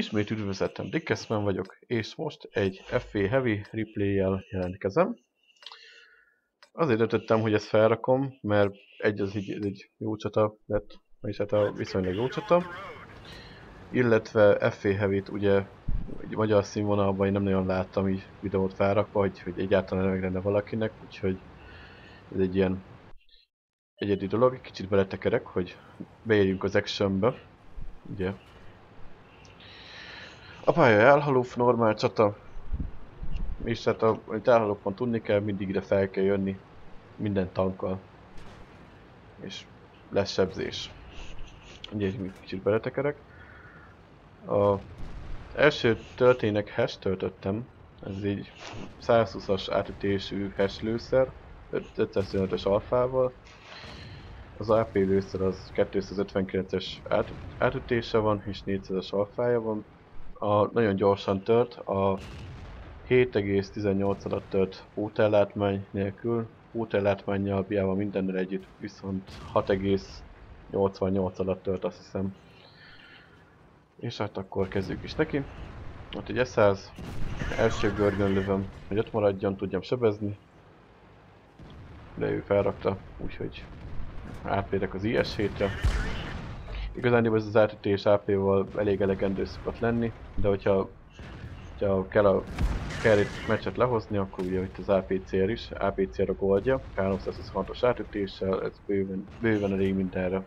Ismét üdvözletem, Dickesman vagyok, és most egy FV Heavy replay-jel jelentkezem. Azért döntöttem, hogy ezt felrakom, mert egy az így, egy jó csata lett, vagyis hát a viszonylag jó csata. Illetve FV Heavy-t ugye egy magyar színvonalban én nem nagyon láttam így videót felrakva, hogy, hogy egyáltalán megrenne valakinek, úgyhogy ez egy ilyen egyedi dolog, kicsit beletekerek, hogy beérjünk az actionbe. Ugye a pálya elhalóf, normál csata. És hát a, amit elhalófon tudni kell, mindig ide fel kell jönni. Minden tankkal. És lesz sebzés. Ugye egy kicsit beletekerek. A első történek hash töltöttem. Ez így 120-as átütésű hash lőszer. 525-ös alfával. Az AP lőszer az 259-es át, átütése van, és 400-es alfája van a, nagyon gyorsan tört, a 7,18 alatt tört pótellátmány nélkül, pótellátmányjal biával mindennel együtt viszont 6,88 alatt tört azt hiszem. És hát akkor kezdjük is neki. Ott egy S100, első görgön lövöm, hogy ott maradjon, tudjam sebezni. De ő felrakta, úgyhogy átérek az IS-7-re. Igazán ez az átütés AP-val elég elegendő szokott lenni, de hogyha, hogyha kell a carry meccset lehozni, akkor ugye itt az APCR is, APCR a goldja, 326-os átütéssel, ez bőven, bőven elég mindenre.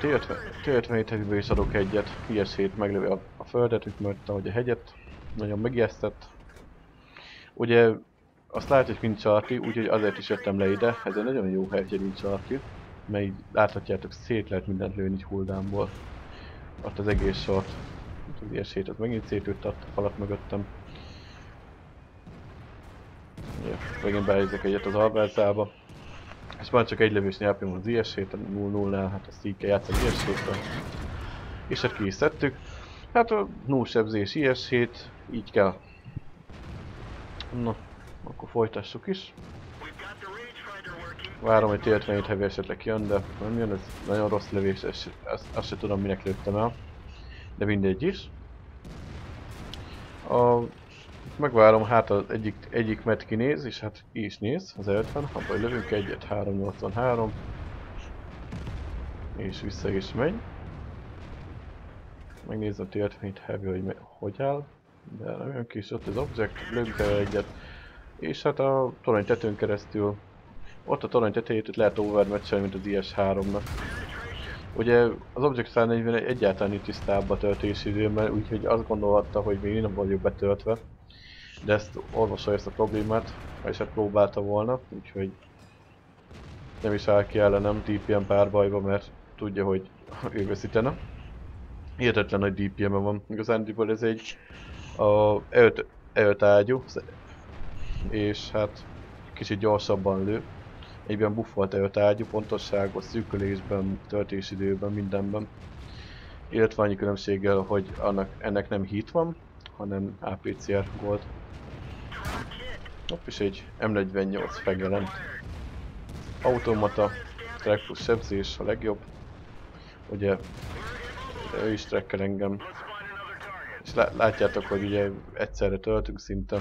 T57 heavy is adok egyet, IS-7 meglövi a, a földet, mert ahogy a hegyet, nagyon megijesztett. Ugye azt látjuk, hogy mint csalati, úgyhogy azért is jöttem le ide, ez egy nagyon jó hely, hogy mint csalati mert így láthatjátok, szét lehet mindent lőni egy huldámból. Ott az egész sort. Az ilyen sét, az megint szétült a falat mögöttem. Ja, megint belézek egyet az albázába. És már csak egy lövés nyelpjön az a 0-0-nál, hát azt így kell játszani is És hát ki is szedtük. Hát a 0 sebzés is így kell. Na, akkor folytassuk is. Várom, hogy T57 heavy esetleg jön, de nem jön, ez nagyon rossz lövés, ezt, azt, azt se tudom minek lőttem el. De mindegy is. A, megvárom, hát az egyik, egyik met kinéz, és hát ki is néz, az 50, abban lövünk egyet, 383. És vissza is megy. Megnézem T57 heavy, hogy hogy áll. De jön kis, ott az object, lövünk el egyet. És hát a torony tetőn keresztül ott a torony tetejét lehet overmatchelni, mint az IS-3-nak. Ugye az Object 141 egyáltalán nincs tisztább a töltési időben, úgyhogy azt gondolhatta, hogy még nem vagyok betöltve. De ezt orvosolja ezt a problémát, és hát próbálta volna, úgyhogy nem is áll ki ellenem DPM párbajba, mert tudja, hogy ő veszítene. Hihetetlen nagy DPM-e van. Igazándiból ez egy a E5, E5 ágyú, és hát kicsit gyorsabban lő egyben buffolt a tárgyú pontosságot, szűkülésben, töltésidőben, mindenben. Illetve annyi különbséggel, hogy annak, ennek nem hit van, hanem APCR gold. Ott is egy M48 megjelent. Automata, track plusz sebzés a legjobb. Ugye ő is tracker engem. És látjátok, hogy ugye egyszerre töltünk szinte.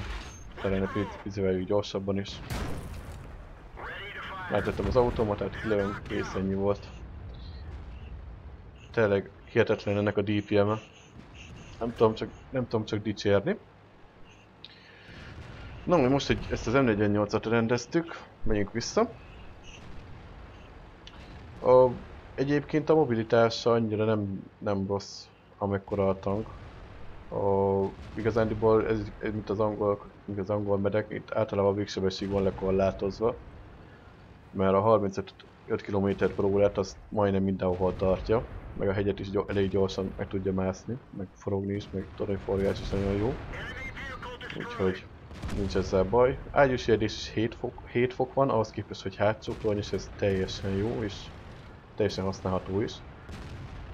Talán egy picivel gyorsabban is. Megtettem az automatát, kilövöm, kész ennyi volt. Tényleg hihetetlen ennek a DPM-e. Nem tudom csak, nem tudom csak dicsérni. Na, mi most egy, ezt az M48-at rendeztük, megyünk vissza. A, egyébként a mobilitása annyira nem, nem rossz, amekkora a tank. A, igazándiból ez, ez mint az angol, mint az angol medek, itt általában a végsebesség van lekorlátozva mert a 35 5 km per órát azt majdnem mindenhol tartja, meg a hegyet is elég gyorsan meg tudja mászni, meg forogni is, meg toronyforgás is nagyon jó. Úgyhogy nincs ezzel baj. Ágyús is 7 fok, 7 fok van, ahhoz képest, hogy hátsó torony, és ez teljesen jó, és teljesen használható is.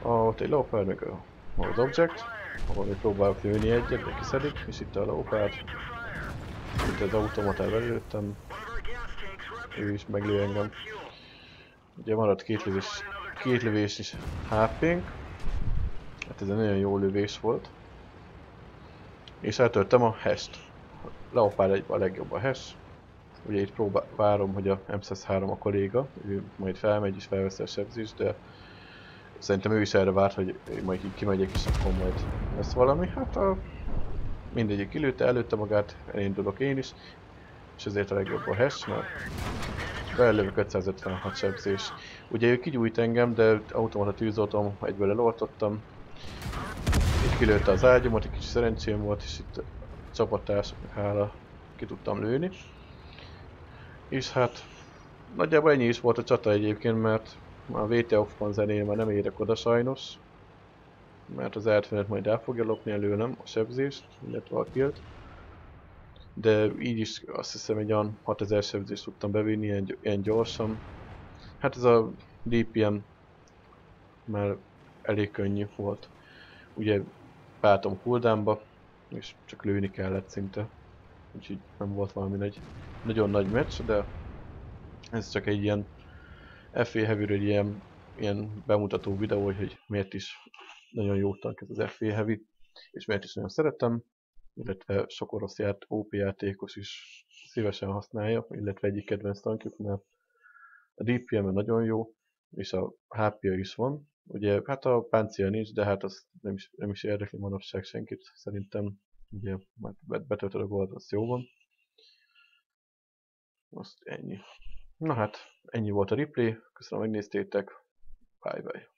Ah, ott egy leopard, meg az object, ahol még próbálok lőni egyet, de kiszedik, és itt a leopard. Itt az automatát belőttem, ő is meglő engem. Ugye maradt két lövés, két lövés is HP-nk. Hát ez egy nagyon jó lövés volt. És eltöltem a hest. Leopár egy a legjobb a hash. Ugye itt próbál, várom, hogy a M103 a kolléga, ő majd felmegy és felveszi a sebzést, de szerintem ő is erre várt, hogy majd így kimegyek és akkor majd lesz valami. Hát a mindegyik kilőtte, előtte magát, elindulok én is, és ezért a legjobb a hash, mert belőlök 556 sebzés. Ugye ő kigyújt engem, de automata tűzoltom, egyből eloltottam. Itt kilőtte az ágyomat, egy kis szerencsém volt, és itt csapattársaknak hála ki tudtam lőni. És hát nagyjából ennyi is volt a csata egyébként, mert a VT off zenél már nem érek oda sajnos. Mert az eltvenet majd el fogja lopni előlem a sebzést, illetve a killt. De így is azt hiszem egy olyan 6000 sebzést tudtam bevinni ilyen, ilyen gyorsan. Hát ez a DPM már elég könnyű volt. Ugye beálltam cooldownba, és csak lőni kellett szinte. Úgyhogy nem volt valami nagy, nagyon nagy meccs, de ez csak egy ilyen FA heavy egy ilyen, ilyen bemutató videó, hogy miért is nagyon jó tank ez az FA Heavy, és miért is nagyon szeretem, illetve sok orosz ját, OP játékos is szívesen használja, illetve egyik kedvenc tankjuk, mert a DPM -e nagyon jó, és a hp -ja is van. Ugye, hát a páncél nincs, de hát az nem is, nem is érdekli manapság senkit, szerintem. Ugye, már betöltöd a gold, az jó van. Azt ennyi. Na hát, ennyi volt a replay, köszönöm, megnéztétek, bye bye.